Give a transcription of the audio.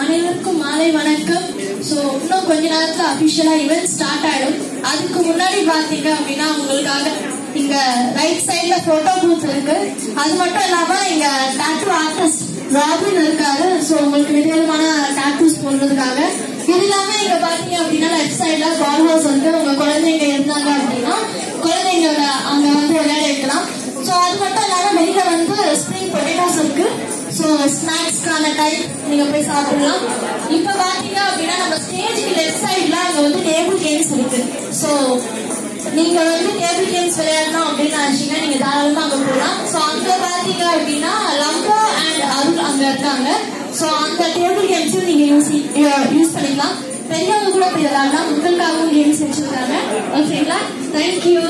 அனைவருக்கும் மாலை வணக்கம். ஸோ இன்னும் கொஞ்ச நேரத்துல அபிஷியலா இவெண்ட் ஸ்டார்ட் ஆயிடும். அதுக்கு முன்னாடி பாத்தீங்க அப்படின்னா உங்களுக்காக இங்க ரைட் சைட்ல போட்டோ பூத் இருக்கு. அது மட்டும் இல்லாம இங்க டாட்டூ ஆர்டிஸ்ட் ராபின் இருக்காரு. ஸோ உங்களுக்கு விதவிதமான டாட்டூஸ் போடுறதுக்காக. இது இல்லாம இங்க பாத்தீங்க அப்படின்னா லெஃப்ட் சைட்ல பால் ஹவுஸ் வந்து உங்க குழந்தைங்க இருந்தாங்க அப்படின்னா குழந்தைங்களோட அங்க வந்து விளையாட வைக்கலாம் ஸோ அது மட்டும் இல்லாம வெளியில வந்து ஸ்நாக்ஸ்க்கான டைம் நீங்க போய் சாப்பிடலாம். இப்ப பாத்தீங்க அப்படின்னா நம்ம ஸ்டேஜுக்கு லெஃப்ட் சைட்ல அங்க வந்து டேபிள் கேம்ஸ் இருக்கு. ஸோ நீங்க வந்து டேபிள் கேம்ஸ் விளையாடணும் அப்படின்னு நினைச்சீங்கன்னா நீங்க தாராளமா அங்க போகலாம். ஸோ அங்க பாத்தீங்க அப்படின்னா லம்பா அண்ட் அருள் அங்க இருக்காங்க. ஸோ அந்த டேபிள் கேம்ஸும் நீங்க யூஸ் யூஸ் பண்ணிக்கலாம். பெரியவங்க கூட போய் விளையாடலாம். உங்களுக்காகவும் கேம்ஸ் வச்சிருக்காங்க. ஓகேங்களா தேங்க்யூ